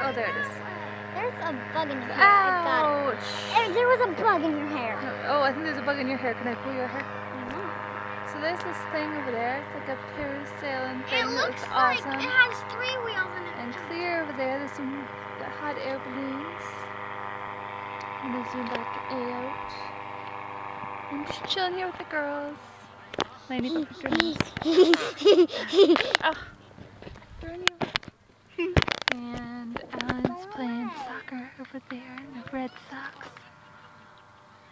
Oh, there it is. There's a bug in your hair. I got it. Ouch. There was a bug in your hair. Oh, I think there's a bug in your hair. Can I pull your hair? No. So there's this thing over there. It's like a parasailing thing It looks looks like awesome. it has three wheels in it. And clear over there, there's some hot air balloons. I'm gonna zoom back out. I'm just chilling here with the girls. Lady. Oh, throwing you. Over there in the Red Sox.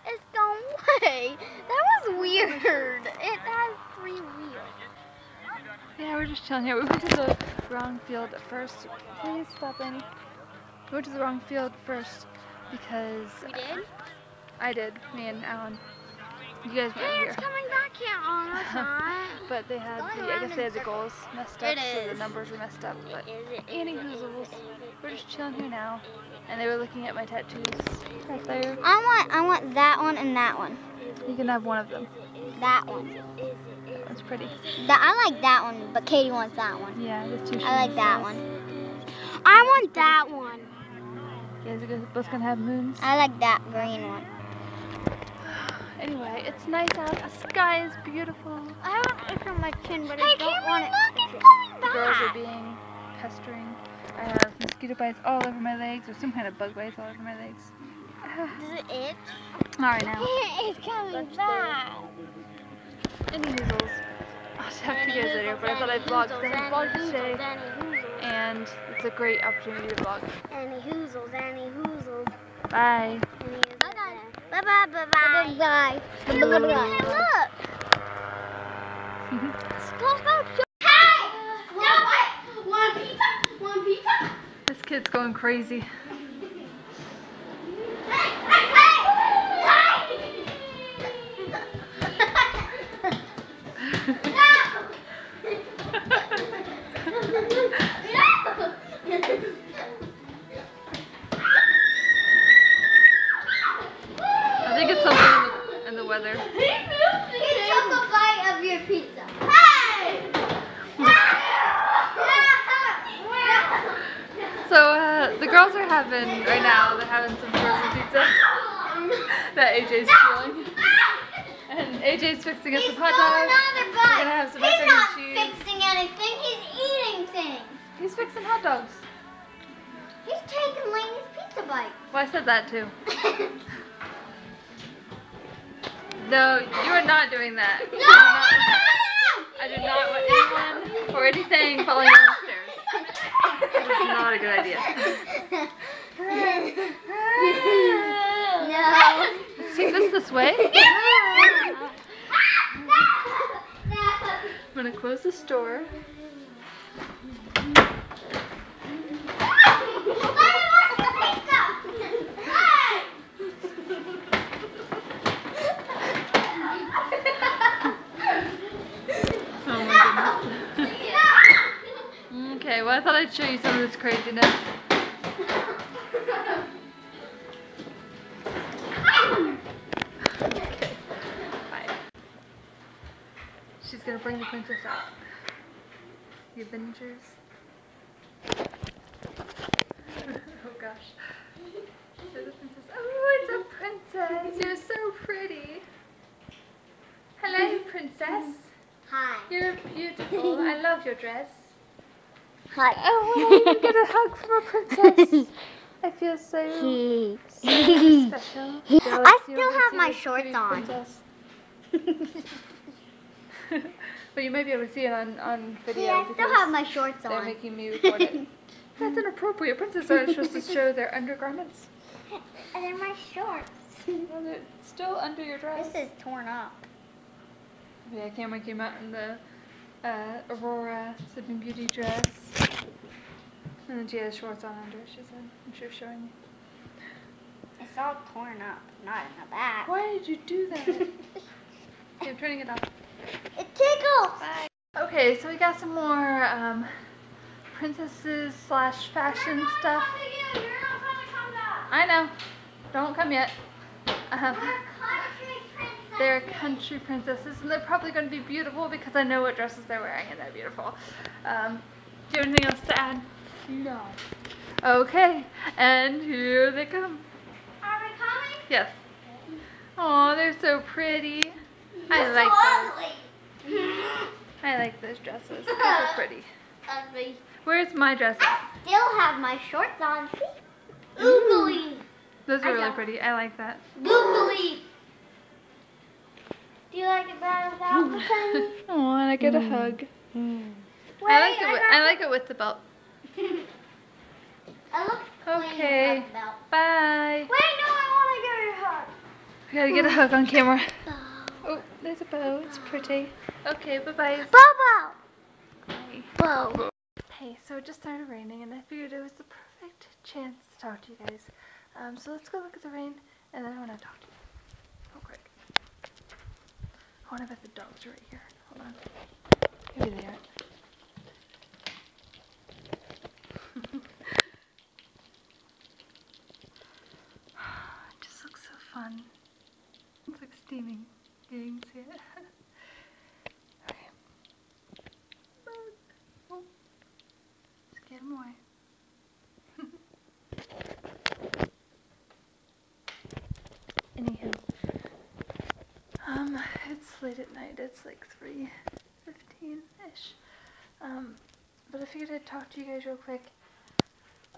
It's gone away. That was weird. It has three wheels. Yeah, we're just chilling here. We went to the wrong field first. Please stop, Annie. We went to the wrong field first because We did? I did. Me and Alan. You guys Hey, here. it's coming back here. Oh, not. But they had the, I guess they had the goals messed up, so the numbers were messed up. But? Annie Hoozles, we're just chilling here now, and they were looking at my tattoos right there. I want, I want that one and that one. You can have one of them. That one. That one's pretty. That I like that one, but Katie wants that one. Yeah, the two. I like that one. I want that one. You guys are both gonna have moons. I like that green one. Anyway, it's nice out. The sky is beautiful. I want it from my chin, but hey, I don't want it. look, it's coming The back. girls are being pestering. I have mosquito bites all over my legs, or some kind of bug bites all over my legs. Does it itch? all right now. it's coming back. Any noodles. I'll talk to you guys later, but I thought I'd vlog because I vlogged today, and it's a great opportunity to vlog. Any hoozles, any hoozles. Bye. Bye bye bye bye bye bye. Look, look. Stop out. Hey! No, wait. One pizza? One pizza? This kid's going crazy. Hey, hey, hey! I think it's something in the, in the weather. He took a bite of your pizza. Hey! So uh, the girls are having right now. They're having some frozen pizza that AJ's stealing, and AJ's fixing us some hot dogs. We're gonna have some He's not cheese. fixing anything. He's eating things. He's fixing hot dogs. He's taking Lainey's pizza bite. Well, I said that too. No, you are not doing that. no, You no, are not- I do not want anyone or anything falling down the stairs. That is not a good idea. No. See this this way? I'm gonna close this door. Oh okay, well I thought I'd show you some of this craziness. Gonna bring the princess out. The Avengers. oh gosh. Show the princess. Oh, it's a princess. You're so pretty. Hello, princess. Hi. You're beautiful. I love your dress. Hi. Oh, you get a hug from a princess. I feel so, so special. I still have my shorts on. but you might be able to see it on, on video. See, I still have my shorts on. They're making me record it. That's inappropriate. Princesses aren't supposed to show their undergarments. And they're my shorts. Well, they're still under your dress. This is torn up. Yeah, Cameron came out in the uh, Aurora Sleeping Beauty dress. And then she has shorts on under, she said. And she was showing you. It's all torn up, not in the back. Why did you do that? okay, I'm turning it off. It tickles. Bye. Okay, so we got some more um, princesses slash fashion stuff. I know. Don't come yet. Um, they're country princesses, and they're probably going to be beautiful because I know what dresses they're wearing, and they're beautiful. Um, do you have anything else to add? No. Okay, and here they come. Are we coming? Yes. Oh, they're so pretty. I like those. those. I like those dresses. Those are pretty. Ugly. Where's my dresses? I still have my shorts on. See? Oogly. Those I are really know. pretty. I like that. Googly. Do you like it better without the thing? Oh, and I get a Mm. hug. Mm. I like it. Wait, With, got I like it with the belt. I look Okay. belt. Bye. Wait, no, I want to get a hug. We gotta get a hug on camera. Oh, there's a bow. It's pretty. Okay, bye bye. Bobo. Bo. Hey, so it just started raining, and I figured it was the perfect chance to talk to you guys. Um, so let's go look at the rain, and then I want to talk to you. Real quick. I want to bet the dogs are right here. Hold on. Maybe they aren't. it just looks so fun. It's like steaming. You can see it. okay. Oh. Scared him away. Anywho, um, it's late at night. It's like three fifteen ish. Um, but I figured I'd talk to you guys real quick.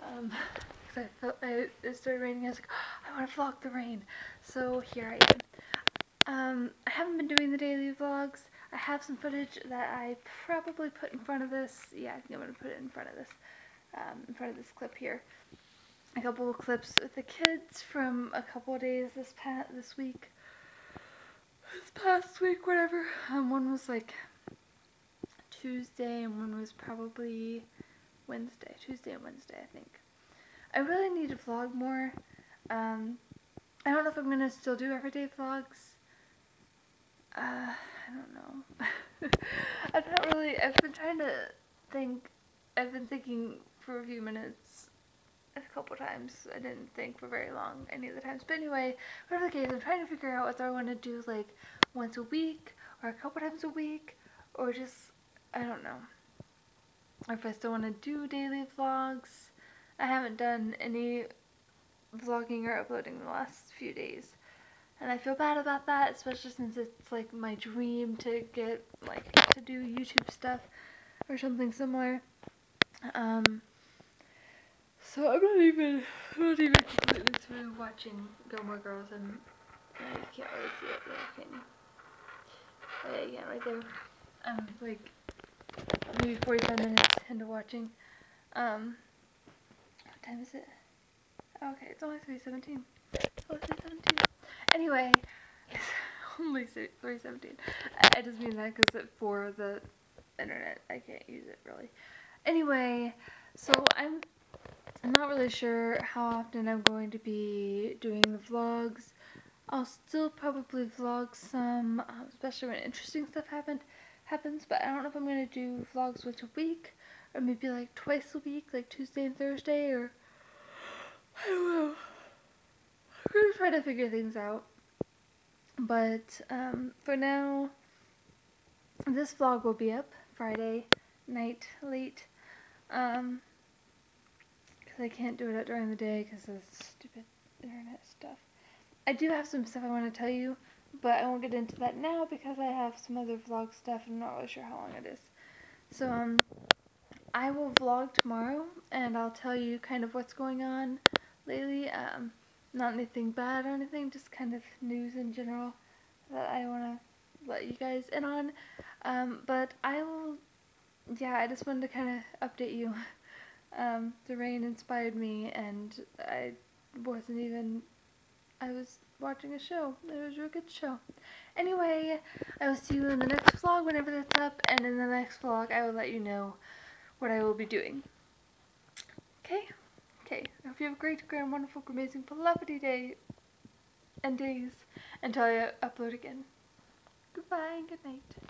Um, because I felt I, it started raining. I was like, I want to vlog the rain. So here I am. Um, I haven't been doing the daily vlogs. I have some footage that I probably put in front of this. Yeah, I think I'm gonna put it in front of this. Um, in front of this clip here. A couple of clips with the kids from a couple of days this past this week. This past week, whatever. Um, one was like Tuesday, and one was probably Wednesday. Tuesday and Wednesday, I think. I really need to vlog more. Um, I don't know if I'm gonna still do everyday vlogs. Uh, I don't know. I'm not really. I've been trying to think. I've been thinking for a few minutes. A couple times. I didn't think for very long any of the times. But anyway, whatever the case, I'm trying to figure out whether I want to do like once a week or a couple times a week or just I don't know. Or if I still want to do daily vlogs. I haven't done any vlogging or uploading in the last few days. And I feel bad about that, especially since it's like my dream to get like to do YouTube stuff or something similar. Um so I'm not even I'm not even completely through watching Gilmore Girls and you can't really see it there, can you? Yeah, right there. I'm like maybe 45 minutes into watching. Um what time is it? Okay, it's only 317. It's only 317. Anyway, it's only 317. I, just mean that because for the internet, I can't use it really. Anyway, so I'm I'm not really sure how often I'm going to be doing the vlogs. I'll still probably vlog some, um, especially when interesting stuff happened happens. But I don't know if I'm gonna do vlogs once a week, or maybe like twice a week, like Tuesday and Thursday, or I don't know. I'm gonna try to figure things out. But um, for now, this vlog will be up Friday night late. Um, because I can't do it during the day because of stupid internet stuff. I do have some stuff I want to tell you, but I won't get into that now because I have some other vlog stuff and I'm not really sure how long it is. So, um, I will vlog tomorrow and I'll tell you kind of what's going on lately. Um, not anything bad or anything, just kind of news in general that I want to let you guys in on. Um, but I will, yeah, I just wanted to kind of update you. Um, the rain inspired me, and I wasn't even. I was watching a show. It was a real good show. Anyway, I will see you in the next vlog whenever that's up, and in the next vlog, I will let you know what I will be doing. Okay? I hope you have a great, grand, wonderful, amazing, fluffy day and days until I upload again. Goodbye and good night.